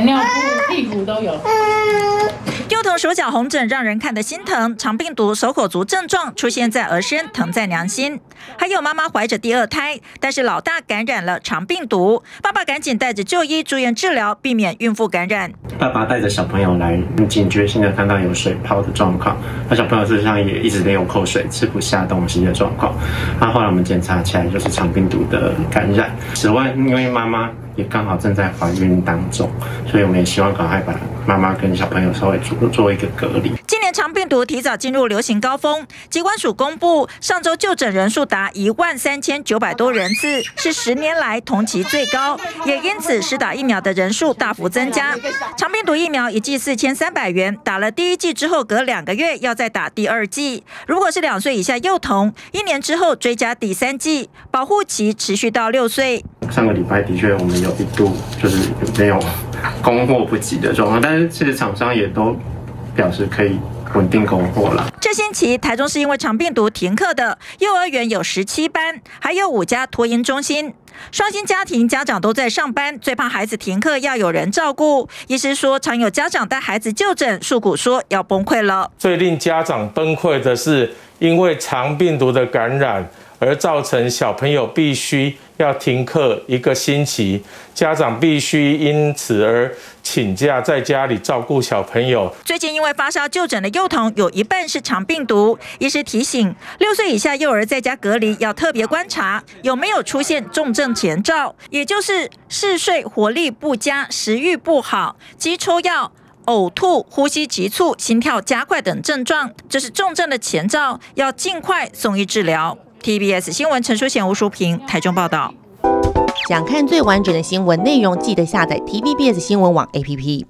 连尿布、屁股都有。幼童手脚红疹让人看得心疼，肠病毒、手口足症状出现在儿身，疼在娘心。还有妈妈怀着第二胎，但是老大感染了肠病毒，爸爸赶紧带着就医住院治疗，避免孕妇感染。爸爸带着小朋友来，警觉性的看到有水泡的状况，那小朋友身上也一直流口水，吃不下东西的状况。那后来我们检查起来就是肠病毒的感染。此外，因为妈妈。也刚好正在怀孕当中，所以我们也希望赶快把妈妈跟小朋友稍微做做一个隔离。今年肠病毒提早进入流行高峰，机关署公布上周就诊人数达一万三千九百多人次，是十年来同期最高，也因此施打疫苗的人数大幅增加。肠病毒疫苗一剂四千三百元，打了第一剂之后隔两个月要再打第二剂。如果是两岁以下幼童，一年之后追加第三剂，保护期持续到六岁。上个礼拜的确我们有一度就是没有供货不及的状况，但是其实厂商也都表示可以稳定供货了。这星期台中是因为肠病毒停课的幼儿园有十七班，还有五家托婴中心。双薪家庭家长都在上班，最怕孩子停课要有人照顾。医师说，常有家长带孩子就诊，诉苦说要崩溃了。最令家长崩溃的是，因为肠病毒的感染。而造成小朋友必须要停课一个星期，家长必须因此而请假在家里照顾小朋友。最近因为发烧就诊的幼童有一半是肠病毒，医师提醒六岁以下幼儿在家隔离要特别观察有没有出现重症前兆，也就是嗜睡、活力不佳、食欲不好、肌抽药、呕吐、呼吸急促、心跳加快等症状，这是重症的前兆，要尽快送医治疗。TBS 新闻陈淑贤、吴淑平台中报道。想看最完整的新闻内容，记得下载 TBS 新闻网 APP。